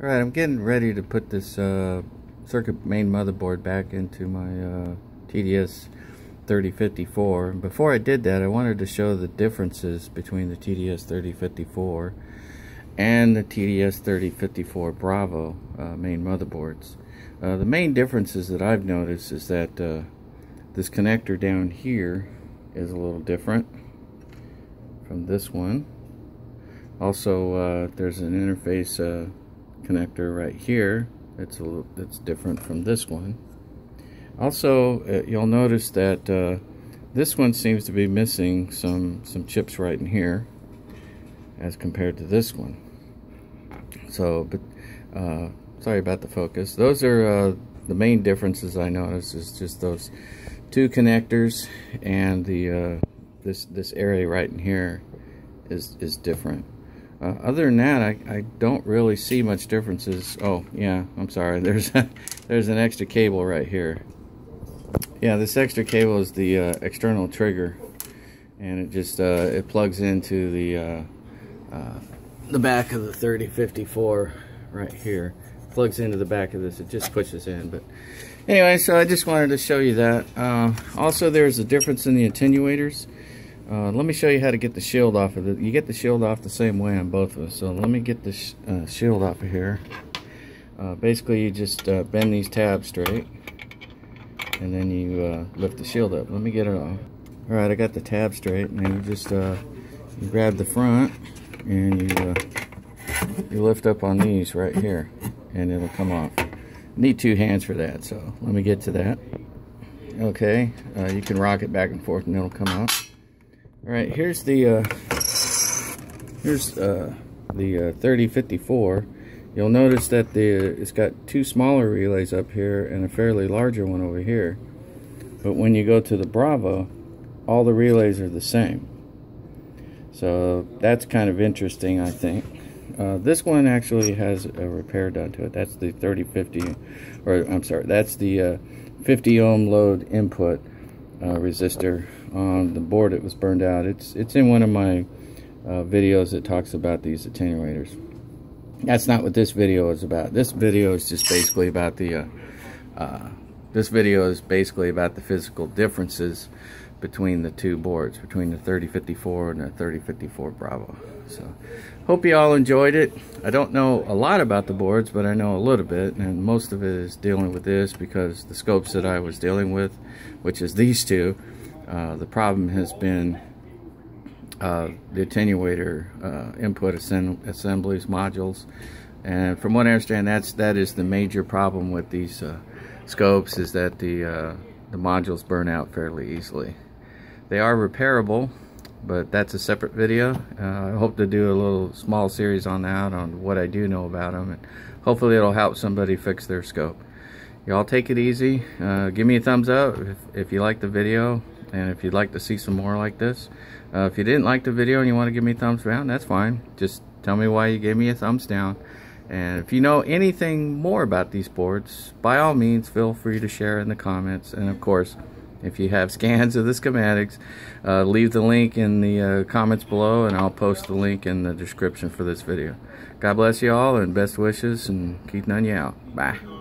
Alright, I'm getting ready to put this uh, circuit main motherboard back into my uh, TDS 3054. Before I did that, I wanted to show the differences between the TDS 3054 and the TDS 3054 Bravo uh, main motherboards. Uh, the main differences that I've noticed is that uh, this connector down here is a little different from this one. Also, uh, there's an interface connector right here that's a little that's different from this one. Also uh, you'll notice that uh, this one seems to be missing some some chips right in here as compared to this one. So but uh, sorry about the focus. Those are uh, the main differences I notice is just those two connectors and the uh, this this area right in here is is different uh, other than that, I, I don't really see much differences. Oh, yeah, I'm sorry. There's a, there's an extra cable right here. Yeah, this extra cable is the uh, external trigger, and it just uh, it plugs into the uh, uh, the back of the 3054 right here. Plugs into the back of this. It just pushes in. But anyway, so I just wanted to show you that. Uh, also, there's a difference in the attenuators. Uh, let me show you how to get the shield off of it. You get the shield off the same way on both of us. So let me get the sh uh, shield off of here. Uh, basically, you just uh, bend these tabs straight. And then you uh, lift the shield up. Let me get it off. Alright, I got the tab straight. And you just uh, you grab the front. And you, you lift up on these right here. And it'll come off. Need two hands for that. So let me get to that. Okay, you can rock it back and forth and it'll come out. All right, here's the uh, here's uh, the uh, 3054. You'll notice that the it's got two smaller relays up here and a fairly larger one over here. But when you go to the Bravo, all the relays are the same. So that's kind of interesting, I think. Uh, this one actually has a repair done to it. That's the 3050, or I'm sorry, that's the uh, 50 ohm load input uh, resistor on the board it was burned out. It's it's in one of my uh, videos that talks about these attenuators. That's not what this video is about. This video is just basically about the uh, uh, this video is basically about the physical differences between the two boards, between the 3054 and the 3054 Bravo. So, hope you all enjoyed it. I don't know a lot about the boards, but I know a little bit, and most of it is dealing with this because the scopes that I was dealing with, which is these two, uh, the problem has been uh, the attenuator uh, input assemblies modules, and from what I understand, that's that is the major problem with these uh, scopes is that the uh, the modules burn out fairly easily. They are repairable, but that's a separate video. Uh, I hope to do a little small series on that, on what I do know about them, and hopefully it'll help somebody fix their scope. Y'all take it easy. Uh, give me a thumbs up if, if you like the video, and if you'd like to see some more like this. Uh, if you didn't like the video and you want to give me thumbs down, that's fine. Just tell me why you gave me a thumbs down. And if you know anything more about these boards, by all means, feel free to share in the comments. And of course, if you have scans of the schematics, uh, leave the link in the uh, comments below and I'll post the link in the description for this video. God bless you all and best wishes and Keith Noneya out. Bye.